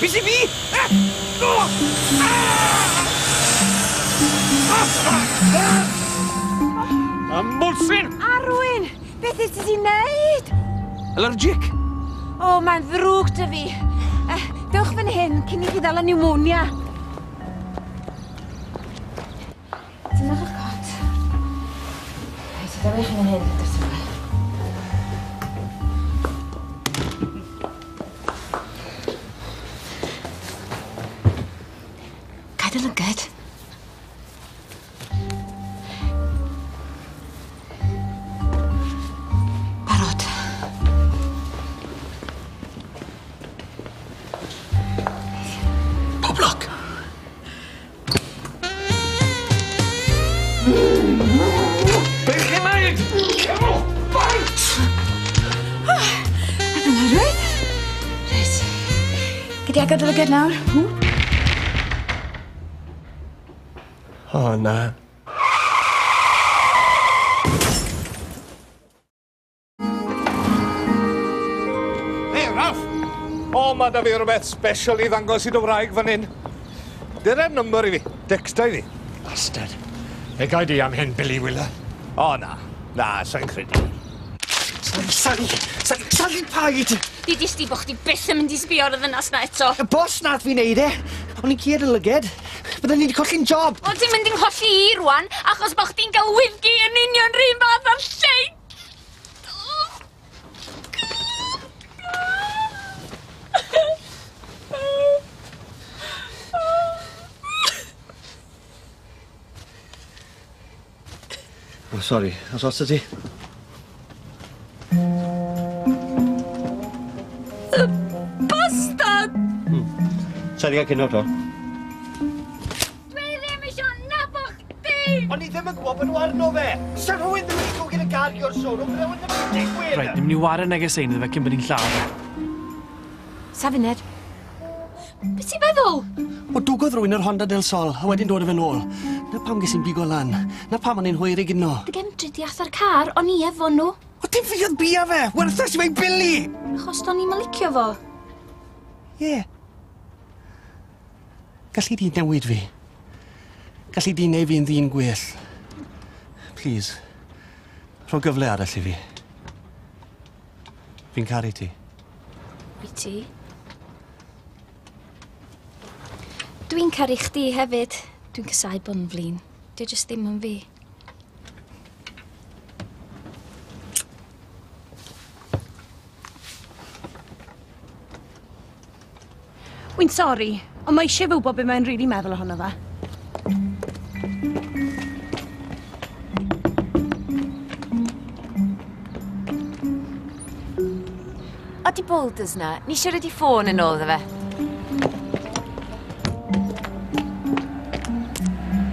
Speaker 7: Be sy'n fi?
Speaker 11: Ah!
Speaker 1: Arwyn! Beth ydy ti'n neud?
Speaker 7: Allergic.
Speaker 1: O, oh, mae'n ddrwg dy fi. Uh, dewch fan hyn cyn i chi ddal y pneumonia. Dyna'r cot. Rhaid i ddewch fan hyn. cerdded lawr. Ww.
Speaker 2: O, oh, na.
Speaker 6: Hei, Ralph! O, mae da fi rhywbeth special i ddangos i dy wraig fan hyn. Dyna'r e number i fi. Dexta i fi.
Speaker 13: Bastard. Fe gai di am hyn, Billy Wheeler.
Speaker 6: O, na. Na, sa'n credu.
Speaker 3: Sali, sali, sali, sali paid!
Speaker 4: Fi di sti bo chdi byth yn mynd i sbio ar y ddynas na eto.
Speaker 3: Y bos nath fi neud e. O'n i'n gyd y lyged. Byddwn ni wedi colli'n job.
Speaker 4: O, ti'n mynd i'n holli i rwan, achos bo chdi'n cael wifgi yn union rhywun fath ar llei.
Speaker 2: Oh, sorry, os os ti? gariad cynnar to.
Speaker 4: Dwi ddim eisiau nabo chdi!
Speaker 2: Ond i ddim yn gwybod bod nhw arno fe! Sa rhywun ddim wedi gogyn y gario'r sôn, ond rhywun ddim yn digwydd!
Speaker 3: Rhaid, ni'n mynd i wario neges ein iddo fe cyn bod ni'n lladd.
Speaker 1: Safined,
Speaker 4: beth ti'n feddwl?
Speaker 15: O dwgodd rwy'n yr Honda del Sol, a wedyn dod o fe nôl. Na pam ges i'n bigo lan, na pam o'n i'n hwyr i gyno.
Speaker 4: Dy gemdri di atha'r car, o'n i efo nhw.
Speaker 15: O ti'n fi oedd bia fe, werthas i fe'i bili!
Speaker 4: Achos do'n i'n malicio fo.
Speaker 15: Ie, yeah, Galli di newid fi? Galli di neu' fi'n ddyn gwell? Please. Rho gyfle arall i fi. Fi'n caru ti.
Speaker 4: Wi ti. Dwi'n caru chdi hefyd. Dwi'n cysau bo' yn flin. Dio jyst ddim yn fi.
Speaker 12: Wy'n sori, ond mae eisiau fe wybod beth mae'n rili meddwl ohono fe.
Speaker 1: O di boulders na, ni eisiau siarad i ffôn yn ôl dda fe.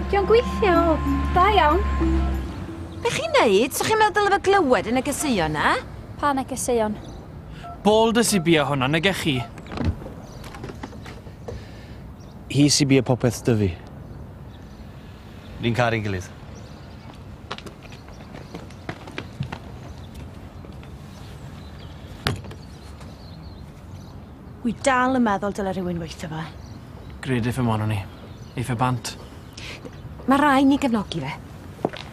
Speaker 4: Di gweithio, da iawn.
Speaker 1: Be chi'n neud? So chi'n meddwl efo glywed yn y gysuon na?
Speaker 4: Pa negeseuon?
Speaker 3: Boulders i bia hwnna, negech chi
Speaker 15: hi sy'n bia popeth dy fi. Ni'n caru'n gilydd.
Speaker 12: Wy dal yn meddwl dyle rhywun weithio fe.
Speaker 3: Gredyff ym ond ni. Eif e bant.
Speaker 1: Mae rai ni gefnogi fe.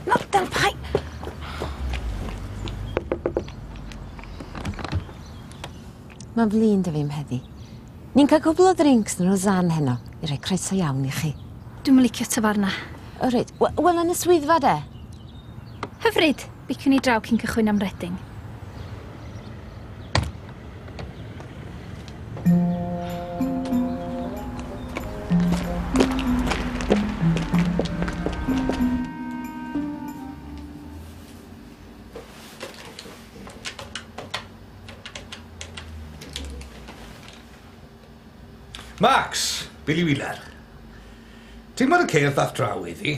Speaker 12: Not del pai...
Speaker 1: Mae'n flin dy fi'm heddi. Ni'n cael cwbl o drinks yn Rosan heno, i roi croeso iawn i chi.
Speaker 4: Dwi'n licio tafarna.
Speaker 1: O reit, wel yn y swyddfa de?
Speaker 4: Hyfryd, biciwn ni draw cyn cychwyn am reding.
Speaker 6: Max, Billy Wheeler. Ti'n bod y ceirdd ddath draw iddi?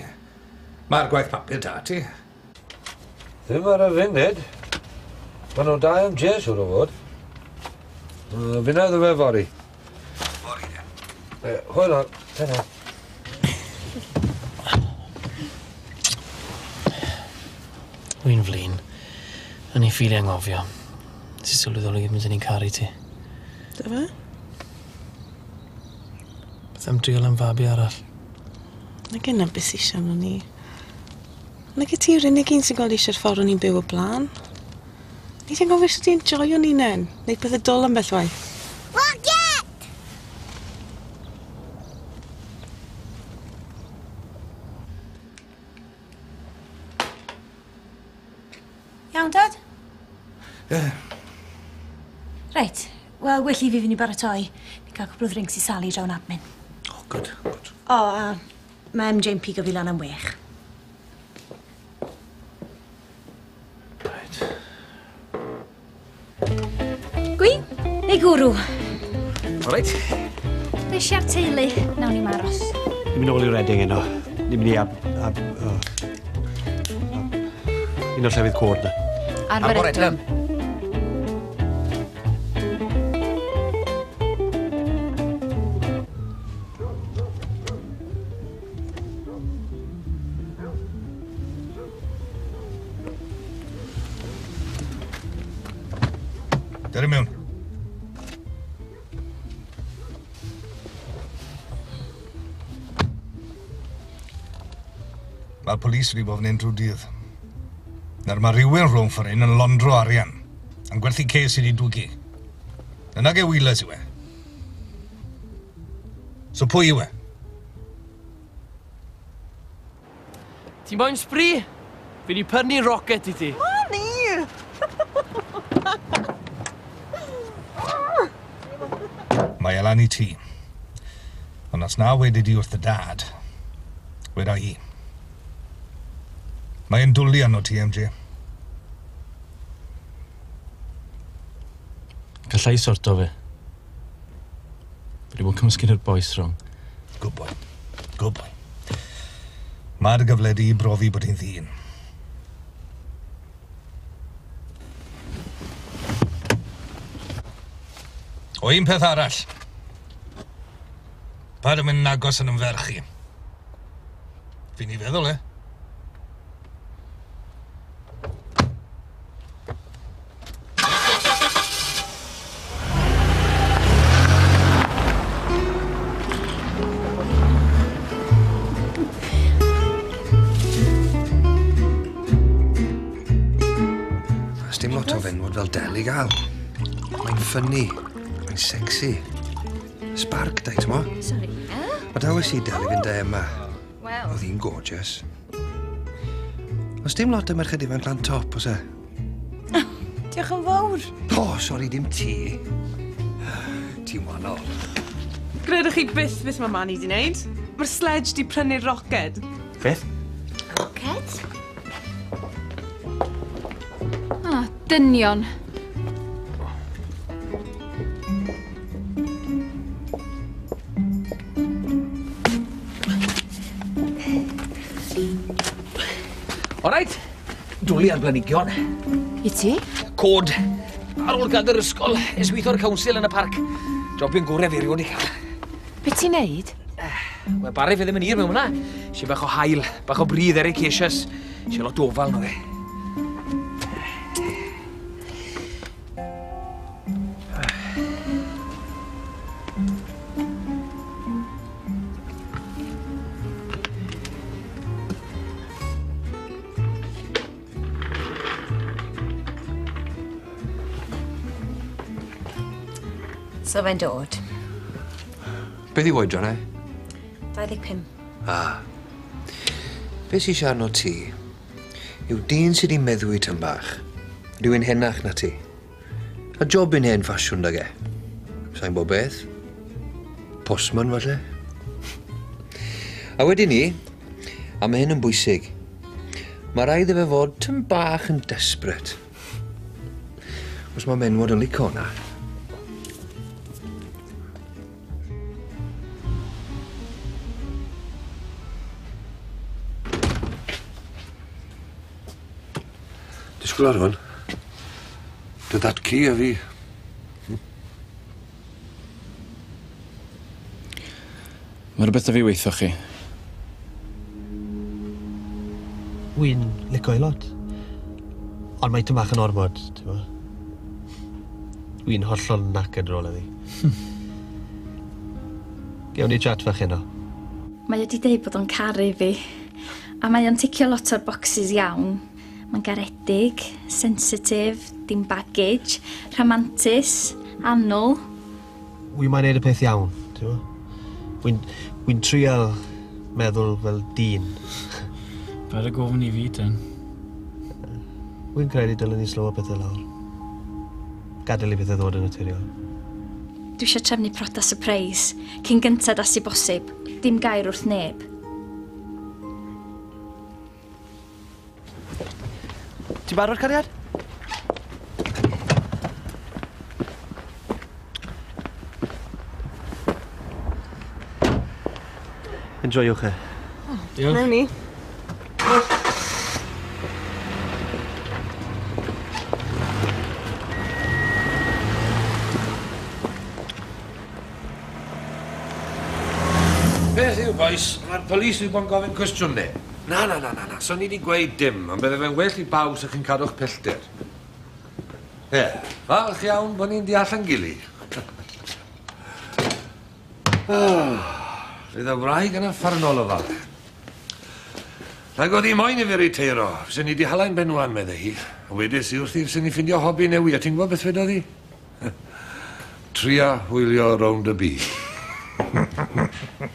Speaker 6: Mae'r gwaith papur da ti.
Speaker 5: Ddim ar y funud. Maen nhw'n dau am Jez o'r fod. Uh, na ddim fe fori.
Speaker 6: Fori, ne?
Speaker 5: E, hwyl on, tena.
Speaker 3: Wy'n flin. Yn i ffili angofio. Ti'n sylweddoli gymaint yn i'n caru ti.
Speaker 8: Dy fe?
Speaker 3: am driol am fabi arall.
Speaker 8: Na gen i beth eisiau nhw ni. Na gen ti'r unig un sy'n gweld eisiau'r ffordd o'n i'n byw o blaen. Ni ti'n gofio sydd ti'n joio ni'n en? Neu beth y dol am beth waith? Rocket!
Speaker 9: Iawn, Dad?
Speaker 6: Ie. Yeah.
Speaker 9: Reit, wel, well i fi fynd i baratoi. Ni cael cwbl o ddrinks i Sally drawn admin.
Speaker 6: Good, good.
Speaker 9: O, a mae MJ'n pigo fi lan am wech. Right. Gwi, neu gwrw?
Speaker 15: All right.
Speaker 4: Ddeisi ar teulu, nawn ni maros.
Speaker 15: Ni'n mynd ôl i'r Reading yno. Ni'n mynd i ab... ab... Uh, un o'r llefydd cwrdd na.
Speaker 1: Arboretum.
Speaker 6: Arboretum. polis wedi bod yn un drwy dydd. Nawr mae rhywun rhwng ffordd un yn londro arian, yn gwerthu ces i wedi dwgu. Yna ge wylas yw e. So pwy yw e?
Speaker 3: Ti'n boi'n sbri? Fi wedi pyrnu rocet i ti.
Speaker 8: O, ni!
Speaker 6: Mae Elan i ti. Ond os na wedi di wrth y dad, weda i. Mae'n dwlu arno ti, MJ.
Speaker 3: Gallai sorto fe.
Speaker 15: Fi wedi bod yn cymysgu'n boes rhwng.
Speaker 6: Good boy. Good boy. Mae'r gyfle di i brofi bod hi'n ddyn. O un peth arall. Pa'r yn mynd agos yn ymferch i. Fi'n i feddwl, e?
Speaker 14: Eh? ffynnu. Mae'n sexy. Spark da, ti'n mo?
Speaker 12: Sorry, eh?
Speaker 14: Mae dawes i dal i fynd e yma.
Speaker 12: Wel.
Speaker 14: Oedd hi'n gorgeous. Os dim lot y merched ifanc lan top, os e?
Speaker 8: Diolch yn fawr.
Speaker 14: O, oh, sori, dim ti. Ti'n wanol.
Speaker 8: Gredwch chi byth beth mae Manny di wneud? Mae'r sledge di prynu'r roced.
Speaker 15: Beth?
Speaker 12: Roced?
Speaker 4: Ah, dynion.
Speaker 11: dwlu ar blanhigion.
Speaker 9: I ti?
Speaker 11: Cod. Ar ôl gadael yr ysgol, eswytho'r council yn y parc. Jobio'n gwrau fi rywun i cael.
Speaker 9: Be ti'n neud?
Speaker 11: Eh, wel, bare fe ddim yn ir mewn hwnna. Si bach o hail, bach o bridd ericaceous. Si lot ofal nhw e.
Speaker 12: oedd fe'n dod?
Speaker 14: Beth i oedran e?
Speaker 12: 25.
Speaker 14: Ah. Be sy'n siarad o ti? Yw dyn sydd wedi meddwi tan bach. Rwy'n henach na ti. A job yn hen ffasiwn dag e. Sa'n bod beth? Postman falle? A wedyn ni, a mae hyn yn bwysig, mae rhaid i fe fod tyn bach yn desbryd. Os mae menwod yn licio hwnna,
Speaker 5: disgwyl ar hwn. Dy dat ci a fi.
Speaker 15: Mae rhywbeth a fi weithio chi.
Speaker 2: Wy'n licio i lot. Ond mae tymach yn ormod, ti'n ma? Wy'n hollol nac yn rôl iddi. Gewn ni chat fach heno.
Speaker 4: Mae wedi deud bod o'n caru fi. A mae o'n ticio lot o'r boxes iawn. Mae'n garedig, sensitif, dim baggage, rhamantus, annwl.
Speaker 2: Wi mae'n neud y peth iawn, ti'n fawr? Wi'n wi trial meddwl fel dyn.
Speaker 3: Pa'r y gofyn i fi, ten.
Speaker 2: Wi'n credu dylen ni slow pethau lawr. Gadael i bethau ddod yn naturiol.
Speaker 4: Dwi eisiau trefnu proda surprise, cyn gyntad as i bosib, dim gair wrth neb.
Speaker 2: Ti'n barod cariad? Enjoywch e.
Speaker 3: Diolch.
Speaker 8: Mewn ni.
Speaker 5: Beth yw, boys? Mae'r polis wedi bod yn gofyn cwestiwn ni. Na, na, na, na, na. So ni wedi gweud dim, ond bydde fe'n well i bawb sy'ch chi'n cadw'ch pellter. Ie, falch iawn bod ni'n deall yn gilydd. Fydd y wraig yn ffarnol o falch. Rhaid oedd i moyn i fi reteiro. Fysyn ni wedi halain benwan, meddai hi. A wedys i wrth i fysyn ni ffindio hobi newi. A ti'n gwybod beth wedodd hi? Tria hwylio round y byd.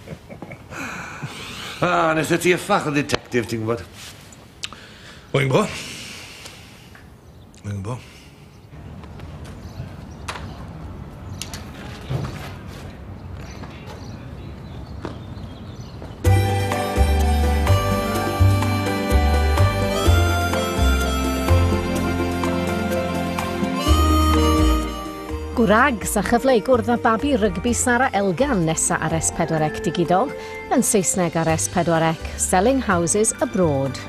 Speaker 5: Ah, nes y ti effach oedd i Det er,
Speaker 6: jeg tænker godt. Ingeborg? Ingeborg?
Speaker 16: rags a chyfle i gwrdd â babi rygbi Sara Elgan nesa ar S4C digidol, yn Saesneg ar S4C, Selling Houses Abroad.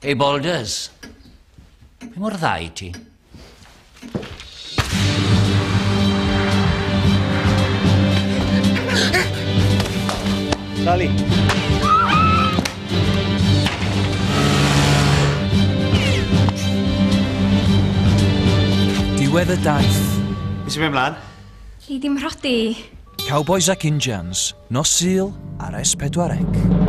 Speaker 13: Ei, Boulders, be mor ddau ti?
Speaker 17: Sali.
Speaker 18: Diwedd y daith.
Speaker 2: Mis i mewn mlaen?
Speaker 4: Li dim rhodi.
Speaker 18: Cowboys ac Indians, nos sil ar S4C.